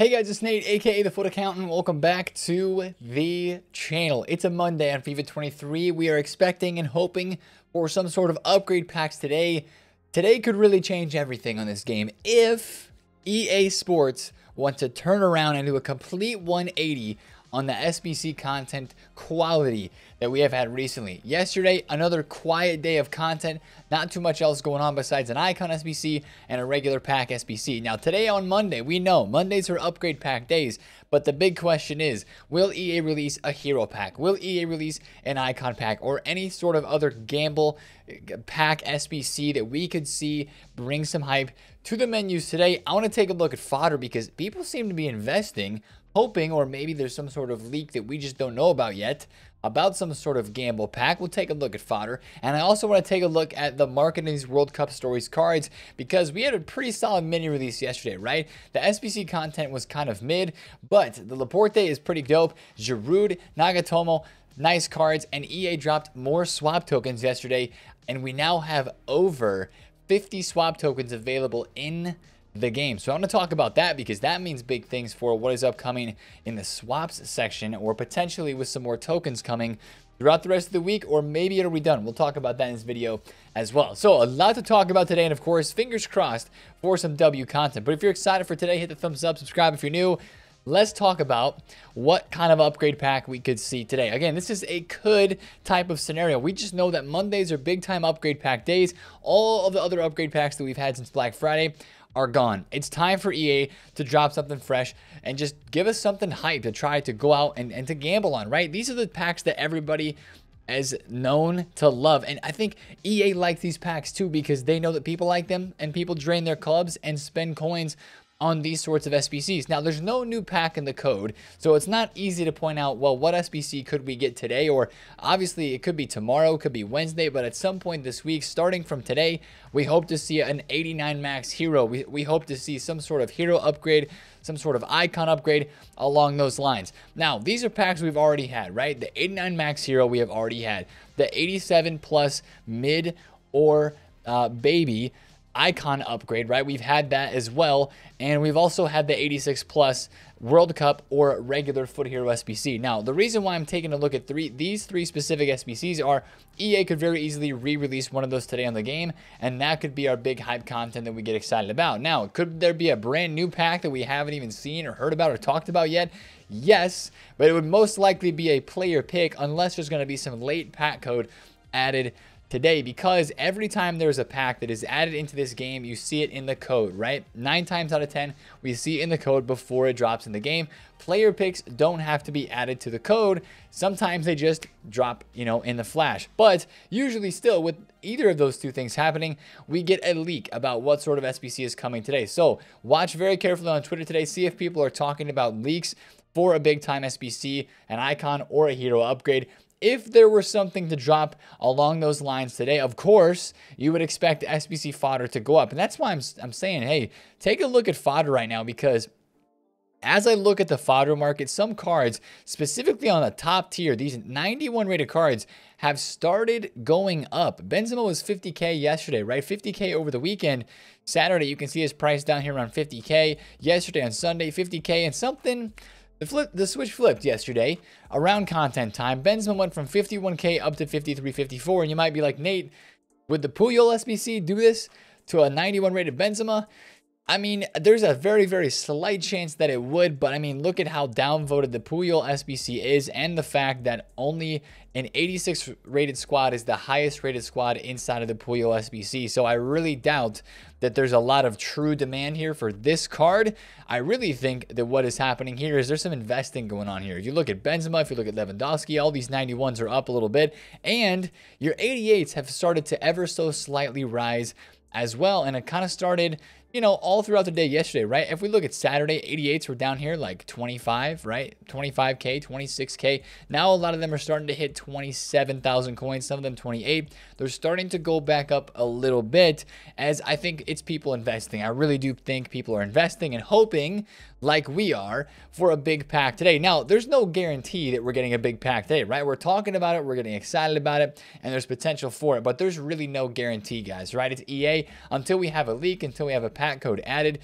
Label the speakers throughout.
Speaker 1: Hey guys, it's Nate, aka The FUT Accountant. Welcome back to the channel. It's a Monday on FIFA 23. We are expecting and hoping for some sort of upgrade packs today. Today could really change everything on this game if EA Sports want to turn around and do a complete 180 on the SBC content quality that we have had recently. Yesterday, another quiet day of content, not too much else going on besides an icon SBC and a regular pack SBC. Now, today on Monday, we know Mondays are upgrade pack days, but the big question is will EA release a hero pack? Will EA release an icon pack or any sort of other gamble uh, pack SBC that we could see bring some hype to the menus today? I want to take a look at fodder because people seem to be investing hoping, or maybe there's some sort of leak that we just don't know about yet, about some sort of gamble pack. We'll take a look at fodder. And I also want to take a look at the Marketing's World Cup Stories cards because we had a pretty solid mini release yesterday, right? The SBC content was kind of mid, but the Laporte is pretty dope. Giroud, Nagatomo, nice cards, and EA dropped more swap tokens yesterday, and we now have over 50 swap tokens available in the game. So I'm going to talk about that because that means big things for what is upcoming in the swaps section or potentially with some more tokens coming throughout the rest of the week or maybe it'll be done. We'll talk about that in this video as well. So a lot to talk about today and of course fingers crossed for some W content. But if you're excited for today, hit the thumbs up, subscribe if you're new. Let's talk about what kind of upgrade pack we could see today. Again, this is a could type of scenario. We just know that Mondays are big time upgrade pack days. All of the other upgrade packs that we've had since Black Friday are gone. It's time for EA to drop something fresh and just give us something hype to try to go out and, and to gamble on, right? These are the packs that everybody is known to love. And I think EA likes these packs too because they know that people like them and people drain their clubs and spend coins on these sorts of SBCs. Now, there's no new pack in the code, so it's not easy to point out, well, what SBC could we get today? Or obviously, it could be tomorrow, could be Wednesday, but at some point this week, starting from today, we hope to see an 89 max hero. We, we hope to see some sort of hero upgrade, some sort of icon upgrade along those lines. Now, these are packs we've already had, right? The 89 max hero we have already had. The 87 plus mid or uh, baby icon upgrade, right? We've had that as well. And we've also had the 86 plus World Cup or regular FUT Hero SBC. Now, the reason why I'm taking a look at three these three specific SBCs are EA could very easily re-release one of those today on the game, and that could be our big hype content that we get excited about. Now, could there be a brand new pack that we haven't even seen or heard about or talked about yet? Yes, but it would most likely be a player pick unless there's going to be some late pack code added today because every time there's a pack that is added into this game, you see it in the code, right? Nine times out of 10, we see it in the code before it drops in the game. Player picks don't have to be added to the code. Sometimes they just drop, you know, in the flash. But usually still with either of those two things happening, we get a leak about what sort of SBC is coming today. So watch very carefully on Twitter today. See if people are talking about leaks for a big time SBC, an icon, or a hero upgrade if there were something to drop along those lines today, of course, you would expect SBC fodder to go up. And that's why I'm, I'm saying, hey, take a look at fodder right now because as I look at the fodder market, some cards, specifically on the top tier, these 91 rated cards, have started going up. Benzema was 50K yesterday, right? 50K over the weekend. Saturday, you can see his price down here around 50K. Yesterday on Sunday, 50K and something the, flip, the switch flipped yesterday around content time. Benzema went from 51k up to 53.54, and you might be like, Nate, would the Puyol SBC do this to a 91 rated Benzema? I mean, there's a very, very slight chance that it would, but I mean, look at how downvoted the Puyol SBC is and the fact that only an 86 rated squad is the highest rated squad inside of the Puyol SBC. So I really doubt that there's a lot of true demand here for this card. I really think that what is happening here is there's some investing going on here. If you look at Benzema, if you look at Lewandowski, all these 91s are up a little bit, and your 88s have started to ever so slightly rise as well. And it kind of started you know, all throughout the day yesterday, right? If we look at Saturday, 88s were down here like 25, right? 25K, 26K. Now a lot of them are starting to hit 27,000 coins, some of them 28. They're starting to go back up a little bit as I think it's people investing. I really do think people are investing and hoping like we are for a big pack today. Now, there's no guarantee that we're getting a big pack today, right? We're talking about it, we're getting excited about it, and there's potential for it, but there's really no guarantee, guys, right? It's EA until we have a leak, until we have a pack code added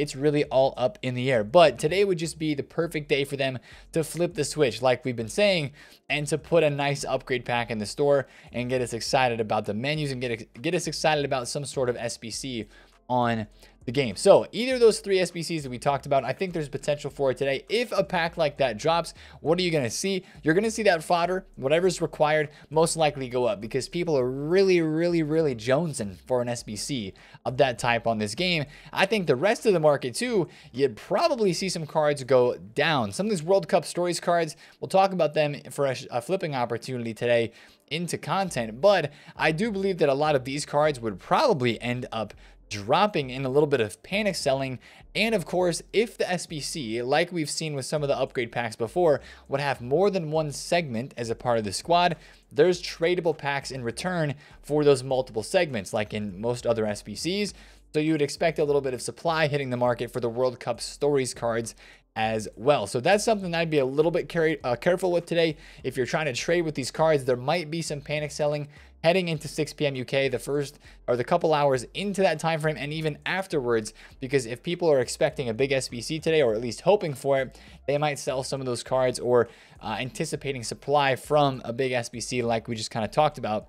Speaker 1: it's really all up in the air. But today would just be the perfect day for them to flip the switch, like we've been saying, and to put a nice upgrade pack in the store and get us excited about the menus and get, get us excited about some sort of SBC on the game. So either of those three SBCs that we talked about, I think there's potential for it today. If a pack like that drops, what are you going to see? You're going to see that fodder, whatever's required, most likely go up because people are really, really, really jonesing for an SBC of that type on this game. I think the rest of the market too, you'd probably see some cards go down. Some of these World Cup Stories cards, we'll talk about them for a, a flipping opportunity today into content, but I do believe that a lot of these cards would probably end up dropping in a little bit of panic selling. And of course, if the SBC, like we've seen with some of the upgrade packs before, would have more than one segment as a part of the squad, there's tradable packs in return for those multiple segments, like in most other SBCs. So you would expect a little bit of supply hitting the market for the World Cup Stories cards as well. So that's something I'd be a little bit uh, careful with today. If you're trying to trade with these cards, there might be some panic selling heading into 6 p.m. UK, the first or the couple hours into that time frame, and even afterwards, because if people are expecting a big SBC today, or at least hoping for it, they might sell some of those cards or uh, anticipating supply from a big SBC, like we just kind of talked about.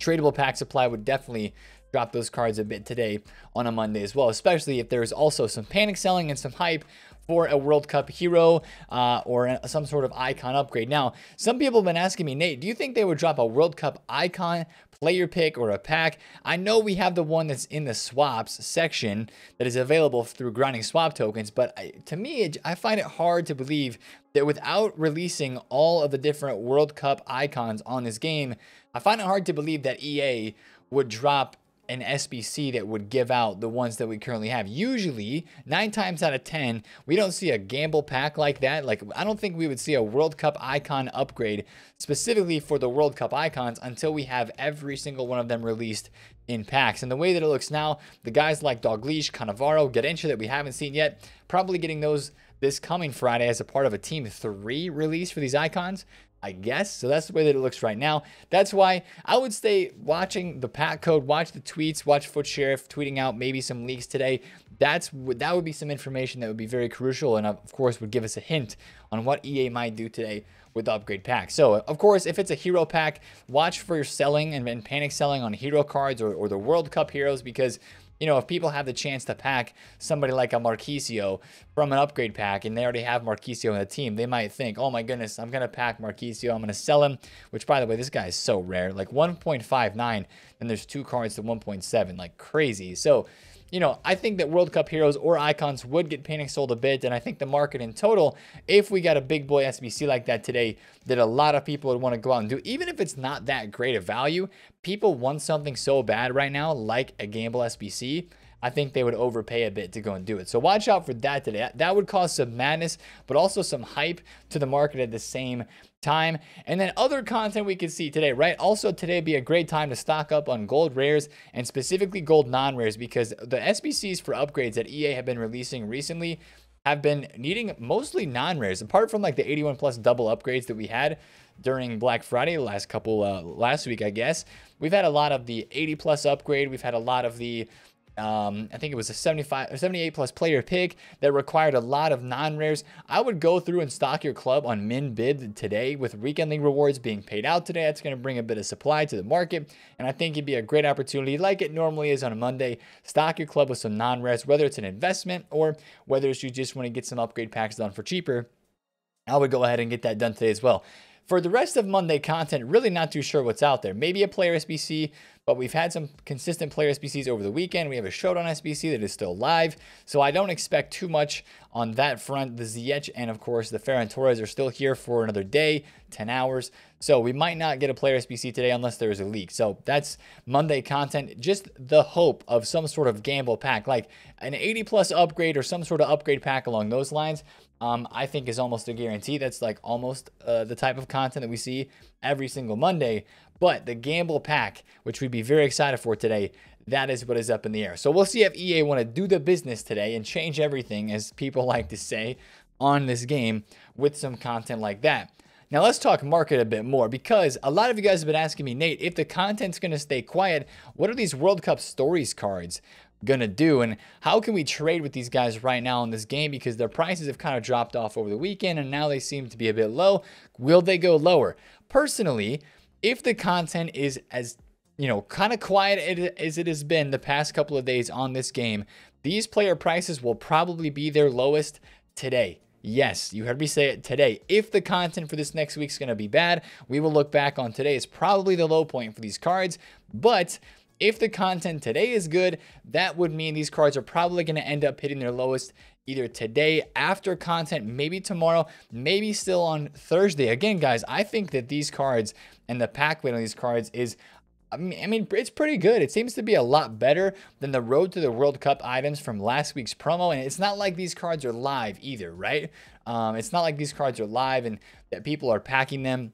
Speaker 1: Tradable pack supply would definitely drop those cards a bit today on a Monday as well, especially if there's also some panic selling and some hype for a World Cup hero uh, or some sort of icon upgrade. Now, some people have been asking me, Nate, do you think they would drop a World Cup icon player pick or a pack? I know we have the one that's in the swaps section that is available through grinding swap tokens, but I, to me, I find it hard to believe that without releasing all of the different World Cup icons on this game, I find it hard to believe that EA would drop an SBC that would give out the ones that we currently have. Usually, nine times out of 10, we don't see a gamble pack like that. Like, I don't think we would see a World Cup icon upgrade specifically for the World Cup icons until we have every single one of them released in packs. And the way that it looks now, the guys like Dalglish, Cannavaro, Garrincha that we haven't seen yet, probably getting those this coming Friday as a part of a Team 3 release for these icons. I guess. So that's the way that it looks right now. That's why I would stay watching the pack code, watch the tweets, watch FUT Sheriff tweeting out maybe some leaks today. That's that would be some information that would be very crucial and of course would give us a hint on what EA might do today with the upgrade pack. So of course, if it's a hero pack, watch for your selling and, and panic selling on hero cards or, or the World Cup heroes because you know, if people have the chance to pack somebody like a Marchisio from an upgrade pack and they already have Marchisio in the team, they might think, oh my goodness, I'm going to pack Marchisio. I'm going to sell him, which by the way, this guy is so rare. Like 1.59, and there's two cards to 1.7, like crazy. So you know, I think that World Cup heroes or icons would get panic sold a bit. And I think the market in total, if we got a big boy SBC like that today, that a lot of people would want to go out and do, even if it's not that great of value, people want something so bad right now, like a gamble SBC. I think they would overpay a bit to go and do it. So watch out for that today. That would cause some madness, but also some hype to the market at the same time. And then other content we can see today, right? Also today be a great time to stock up on gold rares and specifically gold non-rares because the SBCs for upgrades that EA have been releasing recently have been needing mostly non-rares apart from like the 81 plus double upgrades that we had during Black Friday last couple uh, last week I guess we've had a lot of the 80 plus upgrade we've had a lot of the um, I think it was a 75 or 78 plus player pick that required a lot of non-rares. I would go through and stock your club on min bid today with weekend league rewards being paid out today. That's going to bring a bit of supply to the market. And I think it'd be a great opportunity like it normally is on a Monday. Stock your club with some non-rares, whether it's an investment or whether it's you just want to get some upgrade packs done for cheaper. I would go ahead and get that done today as well. For the rest of Monday content, really not too sure what's out there. Maybe a player SBC, but we've had some consistent player SBCs over the weekend. We have a Showdown SBC that is still live, so I don't expect too much on that front. The Ziyech and, of course, the Ferran Torres are still here for another day, 10 hours. So we might not get a player SBC today unless there is a leak. So that's Monday content. Just the hope of some sort of gamble pack, like an 80 plus upgrade or some sort of upgrade pack along those lines. Um, I think is almost a guarantee. That's like almost uh, the type of content that we see every single Monday. But the gamble pack, which we'd be very excited for today, that is what is up in the air. So we'll see if EA want to do the business today and change everything, as people like to say, on this game with some content like that. Now let's talk market a bit more because a lot of you guys have been asking me, Nate, if the content's going to stay quiet, what are these World Cup stories cards? gonna do and how can we trade with these guys right now in this game because their prices have kind of dropped off over the weekend and now they seem to be a bit low will they go lower personally if the content is as you know kind of quiet as it has been the past couple of days on this game these player prices will probably be their lowest today Yes, you heard me say it today. If the content for this next week is going to be bad, we will look back on today as probably the low point for these cards. But if the content today is good, that would mean these cards are probably going to end up hitting their lowest either today after content, maybe tomorrow, maybe still on Thursday. Again, guys, I think that these cards and the pack weight on these cards is I mean, it's pretty good. It seems to be a lot better than the Road to the World Cup items from last week's promo. And it's not like these cards are live either, right? Um, it's not like these cards are live and that people are packing them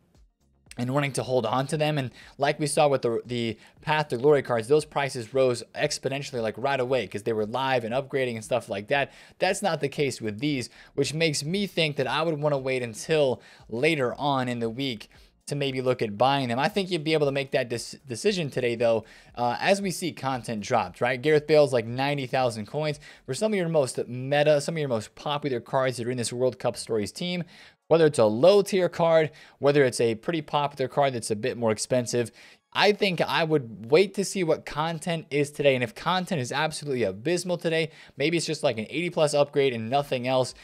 Speaker 1: and wanting to hold on to them. And like we saw with the, the Path to Glory cards, those prices rose exponentially like right away because they were live and upgrading and stuff like that. That's not the case with these, which makes me think that I would want to wait until later on in the week to maybe look at buying them. I think you'd be able to make that decision today, though, uh, as we see content dropped, right? Gareth Bale's like 90,000 coins. For some of your most meta, some of your most popular cards that are in this World Cup Stories team, whether it's a low tier card, whether it's a pretty popular card that's a bit more expensive, I think I would wait to see what content is today. And if content is absolutely abysmal today, maybe it's just like an 80 plus upgrade and nothing else.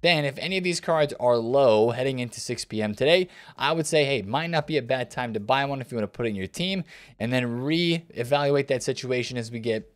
Speaker 1: Then, if any of these cards are low heading into 6 p.m. today, I would say, hey, might not be a bad time to buy one if you want to put it in your team and then re-evaluate that situation as we get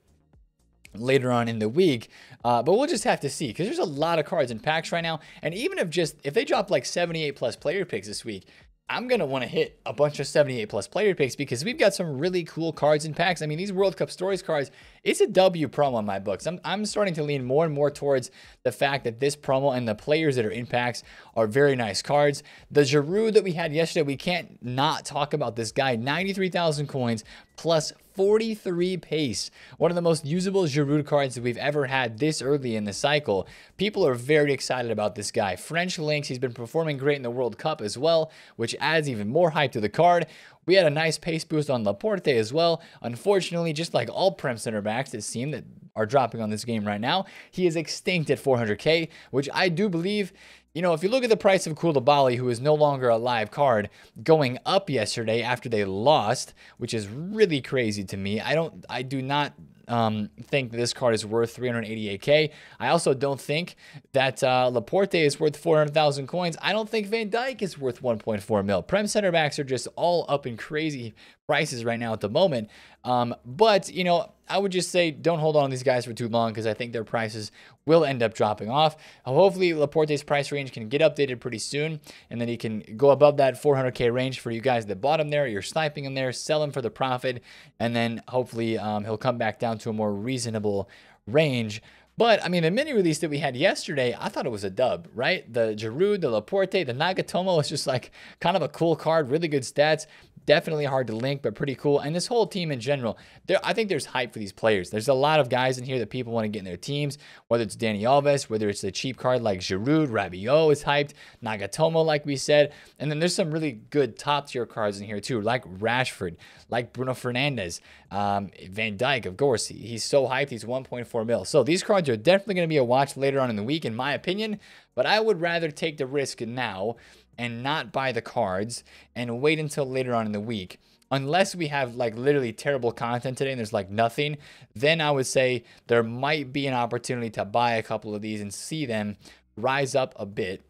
Speaker 1: later on in the week. Uh, but we'll just have to see because there's a lot of cards in packs right now. And even if just if they drop like 78 plus player picks this week, I'm going to want to hit a bunch of 78 plus player picks because we've got some really cool cards in packs. I mean, these World Cup Stories cards, it's a W promo in my books. I'm, I'm starting to lean more and more towards the fact that this promo and the players that are in packs are very nice cards. The Giroud that we had yesterday, we can't not talk about this guy. 93,000 coins plus 43 pace. One of the most usable Giroud cards that we've ever had this early in the cycle. People are very excited about this guy. French links, he's been performing great in the World Cup as well, which adds even more hype to the card. We had a nice pace boost on Laporte as well. Unfortunately, just like all Prem center backs, it seemed that are dropping on this game right now, he is extinct at 400k, which I do believe you know, if you look at the price of Koulibaly, who is no longer a live card, going up yesterday after they lost, which is really crazy to me. I don't, I do not um, think this card is worth 388k. I also don't think that uh, Laporte is worth 400,000 coins. I don't think Van Dijk is worth 1.4 mil. Prem center backs are just all up and crazy prices right now at the moment. Um, but, you know, I would just say don't hold on to these guys for too long because I think their prices will end up dropping off. Hopefully, Laporte's price range can get updated pretty soon and then he can go above that 400k range for you guys that bought him there. You're sniping him there, sell him for the profit, and then hopefully um, he'll come back down to a more reasonable range. But I mean, the mini release that we had yesterday, I thought it was a dub, right? The Giroud, the Laporte, the Nagatomo is just like kind of a cool card, really good stats. Definitely hard to link, but pretty cool. And this whole team in general, there I think there's hype for these players. There's a lot of guys in here that people want to get in their teams, whether it's Dani Alves, whether it's a cheap card like Giroud, Rabiot is hyped, Nagatomo, like we said. And then there's some really good top tier cards in here too, like Rashford, like Bruno Fernandes, um, Van Dijk, of course. He's so hyped, he's 1.4 mil. So these cards are definitely going to be a watch later on in the week, in my opinion. But I would rather take the risk now and not buy the cards and wait until later on in the week unless we have like literally terrible content today and there's like nothing, then I would say there might be an opportunity to buy a couple of these and see them rise up a bit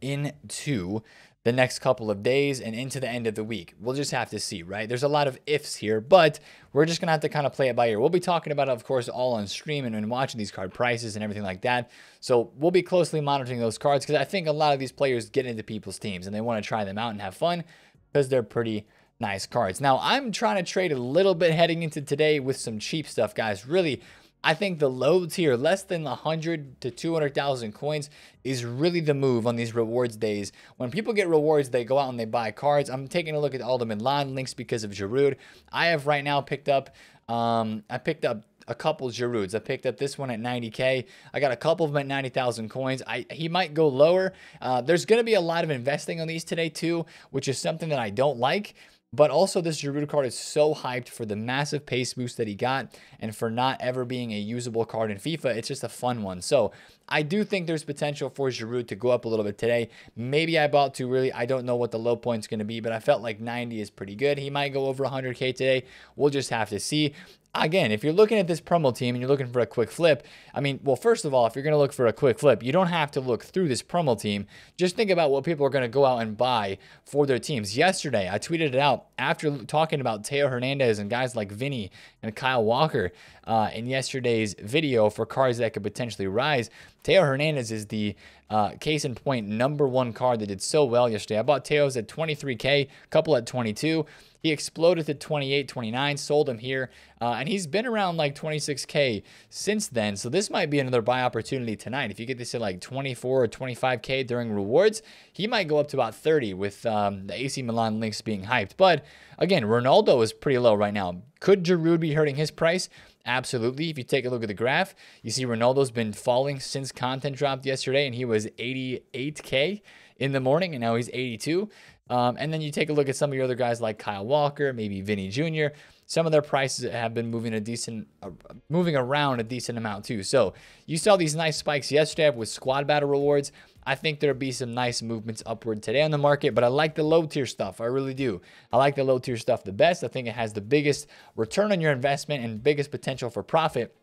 Speaker 1: into the next couple of days and into the end of the week. We'll just have to see, right? There's a lot of ifs here, but we're just going to have to kind of play it by ear. We'll be talking about it, of course, all on stream and, and watching these card prices and everything like that. So we'll be closely monitoring those cards because I think a lot of these players get into people's teams and they want to try them out and have fun because they're pretty nice cards. Now, I'm trying to trade a little bit heading into today with some cheap stuff, guys. Really, I think the loads here, less than 100 to 200,000 coins, is really the move on these rewards days. When people get rewards, they go out and they buy cards. I'm taking a look at all the Milan links because of Giroud. I have right now picked up, um, I picked up a couple Girouds. I picked up this one at 90k. I got a couple of them at 90,000 coins. I he might go lower. Uh, there's going to be a lot of investing on these today too, which is something that I don't like. But also, this Giroud card is so hyped for the massive pace boost that he got and for not ever being a usable card in FIFA. It's just a fun one. So I do think there's potential for Giroud to go up a little bit today. Maybe I bought too really. I don't know what the low point's going to be, but I felt like 90 is pretty good. He might go over 100K today. We'll just have to see again, if you're looking at this promo team and you're looking for a quick flip, I mean, well, first of all, if you're going to look for a quick flip, you don't have to look through this promo team. Just think about what people are going to go out and buy for their teams. Yesterday, I tweeted it out after talking about Theo Hernandez and guys like Vini and Kyle Walker uh, in yesterday's video for cards that could potentially rise. Theo Hernandez is the uh, case in point number one card that did so well yesterday. I bought Theo's at 23K, couple at 22. He exploded to 28, 29, sold him here, uh, and he's been around like 26K since then. So this might be another buy opportunity tonight. If you get this at like 24 or 25K during rewards, he might go up to about 30 with um, the AC Milan links being hyped. But again, Ronaldo is pretty low right now. Could Giroud be hurting his price? Absolutely. If you take a look at the graph, you see Ronaldo's been falling since content dropped yesterday, and he was 88K in the morning, and now he's 82. Um, and then you take a look at some of your other guys like Kyle Walker, maybe Vini Jr. Some of their prices have been moving a decent, uh, moving around a decent amount too. So you saw these nice spikes yesterday with squad battle rewards. I think there'll be some nice movements upward today on the market, but I like the low tier stuff. I really do. I like the low tier stuff the best. I think it has the biggest return on your investment and biggest potential for profit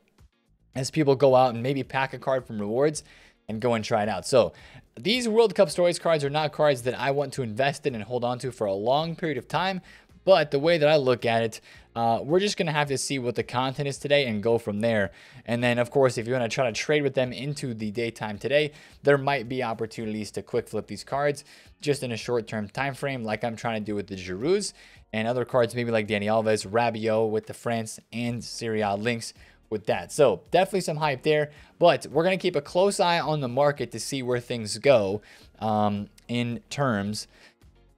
Speaker 1: as people go out and maybe pack a card from rewards and go and try it out. So these World Cup Stories cards are not cards that I want to invest in and hold on to for a long period of time. But the way that I look at it, uh, we're just going to have to see what the content is today and go from there. And then, of course, if you want to try to trade with them into the daytime today, there might be opportunities to quick flip these cards just in a short-term time frame, like I'm trying to do with the Girouds and other cards, maybe like Dani Alves, Rabiot with the France and Serie A links with that. So definitely some hype there, but we're going to keep a close eye on the market to see where things go um, in terms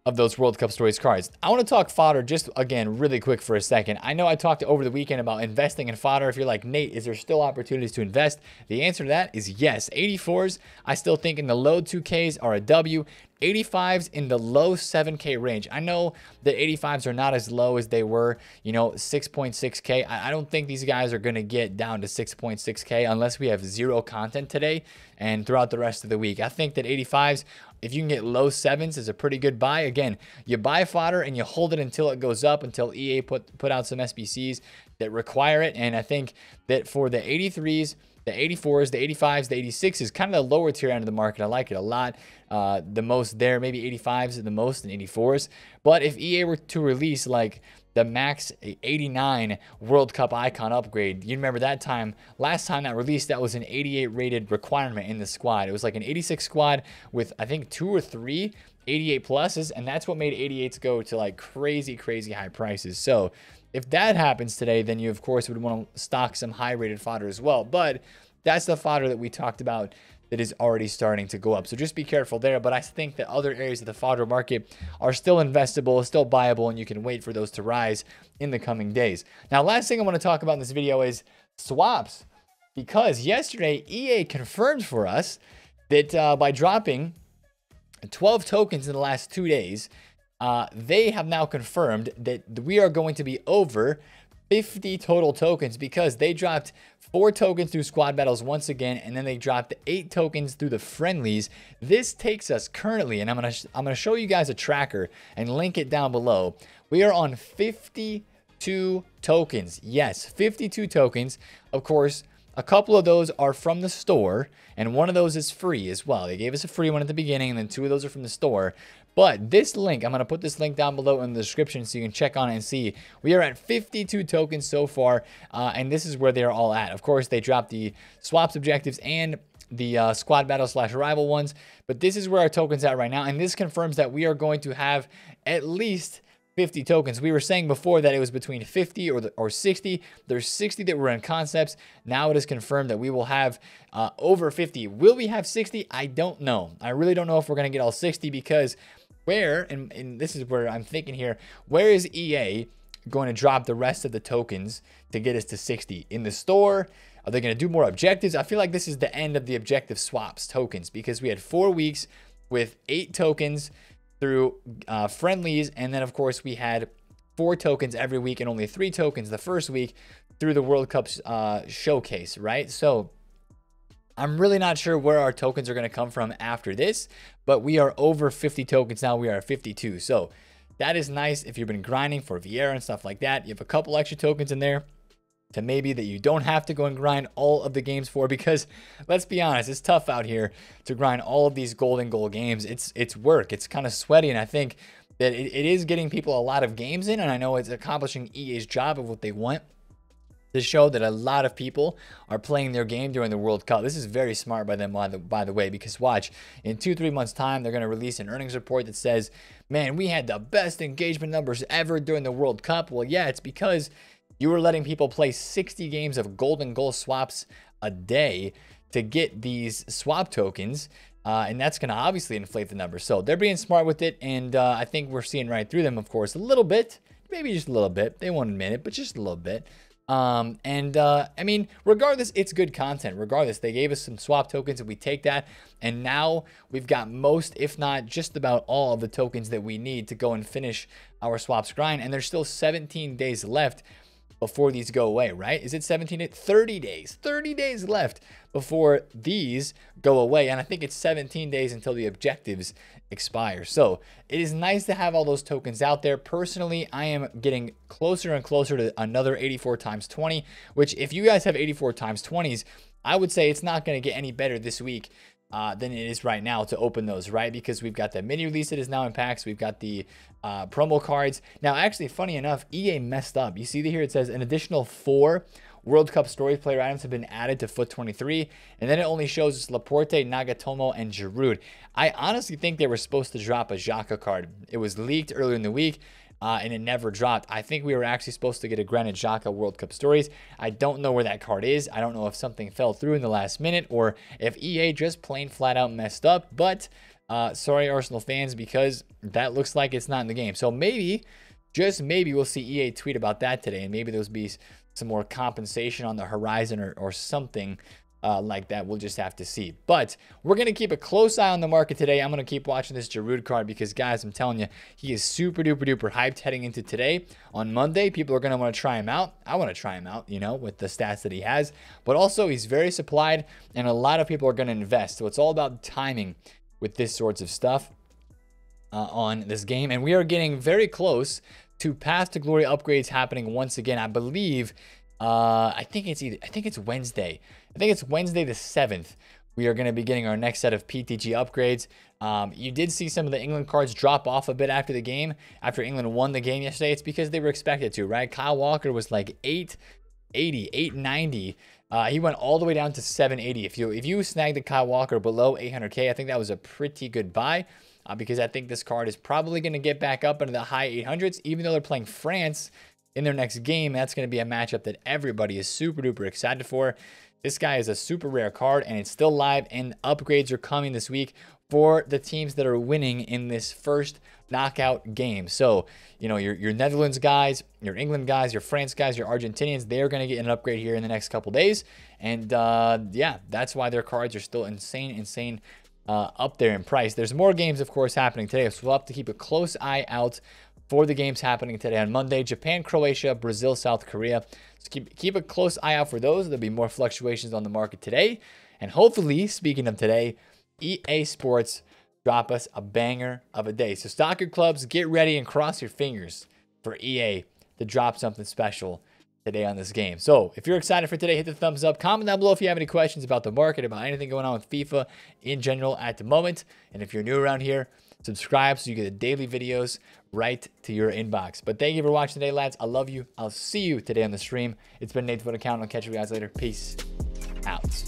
Speaker 1: of those World Cup Stories cards. I want to talk fodder just again really quick for a second. I know I talked over the weekend about investing in fodder. If you're like, Nate, is there still opportunities to invest? The answer to that is yes. 84s, I still think in the low 2Ks are a W. 85s in the low 7K range. I know the 85s are not as low as they were, you know, 6.6K. I don't think these guys are going to get down to 6.6K unless we have zero content today and throughout the rest of the week. I think that 85s if you can get low sevens is a pretty good buy. Again, you buy fodder and you hold it until it goes up, until EA put put out some SBCs that require it. And I think that for the 83s, the 84s, the 85s, the 86s, kind of the lower tier end of the market. I like it a lot. Uh, the most there, maybe 85s the most, and 84s. But if EA were to release like the max 89 World Cup icon upgrade. You remember that time, last time that released, that was an 88 rated requirement in the squad. It was like an 86 squad with, I think, two or three 88 pluses, and that's what made 88s go to like crazy, crazy high prices. So if that happens today, then you, of course, would want to stock some high rated fodder as well. But that's the fodder that we talked about that is already starting to go up. So just be careful there. But I think that other areas of the fodder market are still investable, still buyable, and you can wait for those to rise in the coming days. Now, last thing I want to talk about in this video is swaps. Because yesterday, EA confirmed for us that uh, by dropping 12 tokens in the last two days, uh, they have now confirmed that we are going to be over 50 total tokens because they dropped four tokens through squad battles once again, and then they dropped eight tokens through the friendlies. This takes us currently, and I'm gonna I'm gonna show you guys a tracker and link it down below. We are on 52 tokens. Yes, 52 tokens. Of course, a couple of those are from the store, and one of those is free as well. They gave us a free one at the beginning, and then two of those are from the store. But this link, I'm going to put this link down below in the description so you can check on it and see. We are at 52 tokens so far, uh, and this is where they're all at. Of course, they dropped the swaps objectives and the uh, squad battle slash rival ones, but this is where our tokens at right now, and this confirms that we are going to have at least 50 tokens. We were saying before that it was between 50 or, the, or 60. There's 60 that were in concepts. Now it is confirmed that we will have uh, over 50. Will we have 60? I don't know. I really don't know if we're going to get all 60 because where, and, and this is where I'm thinking here, where is EA going to drop the rest of the tokens to get us to 60? In the store? Are they going to do more objectives? I feel like this is the end of the objective swaps tokens because we had four weeks with eight tokens through uh, friendlies. And then, of course, we had four tokens every week and only three tokens the first week through the World Cup's uh, showcase, right? So I'm really not sure where our tokens are going to come from after this, but we are over 50 tokens now. We are 52. So that is nice if you've been grinding for Vieira and stuff like that. You have a couple extra tokens in there to maybe that you don't have to go and grind all of the games for because let's be honest, it's tough out here to grind all of these golden goal games. It's it's work. It's kind of sweaty and I think that it, it is getting people a lot of games in and I know it's accomplishing EA's job of what they want to show that a lot of people are playing their game during the World Cup. This is very smart by them, by the, by the way, because watch, in two, three months' time, they're going to release an earnings report that says, man, we had the best engagement numbers ever during the World Cup. Well, yeah, it's because you were letting people play 60 games of golden goal swaps a day to get these swap tokens. Uh, and that's going to obviously inflate the number. So they're being smart with it. And uh, I think we're seeing right through them, of course, a little bit, maybe just a little bit. They won't admit it, but just a little bit. Um, and uh, I mean, regardless, it's good content. Regardless, they gave us some swap tokens and we take that. And now we've got most, if not just about all of the tokens that we need to go and finish our swaps grind. And there's still 17 days left before these go away, right? Is it 17, 30 days, 30 days left before these go away. And I think it's 17 days until the objectives expire. So it is nice to have all those tokens out there. Personally, I am getting closer and closer to another 84 times 20, which if you guys have 84 times 20s, I would say it's not going to get any better this week uh, than it is right now to open those, right? Because we've got the mini release that is now in packs. We've got the uh, promo cards. Now, actually, funny enough, EA messed up. You see here it says an additional four World Cup story player items have been added to FUT 23, and then it only shows us Laporte, Nagatomo, and Giroud. I honestly think they were supposed to drop a Xhaka card. It was leaked earlier in the week uh, and it never dropped. I think we were actually supposed to get a Granit Xhaka World Cup Stories. I don't know where that card is. I don't know if something fell through in the last minute or if EA just plain flat out messed up. But uh, sorry, Arsenal fans, because that looks like it's not in the game. So maybe, just maybe, we'll see EA tweet about that today, and maybe there'll be some more compensation on the horizon or, or something uh, like that. We'll just have to see. But we're going to keep a close eye on the market today. I'm going to keep watching this Giroud card because, guys, I'm telling you, he is super duper duper hyped heading into today. On Monday, people are going to want to try him out. I want to try him out, you know, with the stats that he has. But also, he's very supplied, and a lot of people are going to invest. So it's all about timing with this sorts of stuff. Uh, on this game, and we are getting very close to Path to Glory upgrades happening once again. I believe uh, I think it's either I think it's Wednesday. I think it's Wednesday the 7th. We are going to be getting our next set of PTG upgrades. Um, you did see some of the England cards drop off a bit after the game, after England won the game yesterday. It's because they were expected to, right? Kyle Walker was like 880, 890. Uh, he went all the way down to 780. If you if you snagged the Kyle Walker below 800k, I think that was a pretty good buy uh, because I think this card is probably going to get back up into the high 800s, even though they're playing France in their next game. That's going to be a matchup that everybody is super duper excited for. This guy is a super rare card and it's still live and upgrades are coming this week for the teams that are winning in this first knockout game. So, you know, your, your Netherlands guys, your England guys, your France guys, your Argentinians, they're going to get an upgrade here in the next couple days. And uh, yeah, that's why their cards are still insane, insane uh, up there in price. There's more games, of course, happening today. So we'll have to keep a close eye out for the games happening today on Monday Japan, Croatia, Brazil, South Korea. So keep, keep a close eye out for those. There'll be more fluctuations on the market today. And hopefully, speaking of today, EA Sports drop us a banger of a day. So, soccer clubs, get ready and cross your fingers for EA to drop something special today on this game. So, if you're excited for today, hit the thumbs up. Comment down below if you have any questions about the market, about anything going on with FIFA in general at the moment. And if you're new around here, subscribe so you get the daily videos right to your inbox. But thank you for watching today, lads. I love you. I'll see you today on the stream. It's been Nate FUT Account. I'll catch you guys later. Peace out.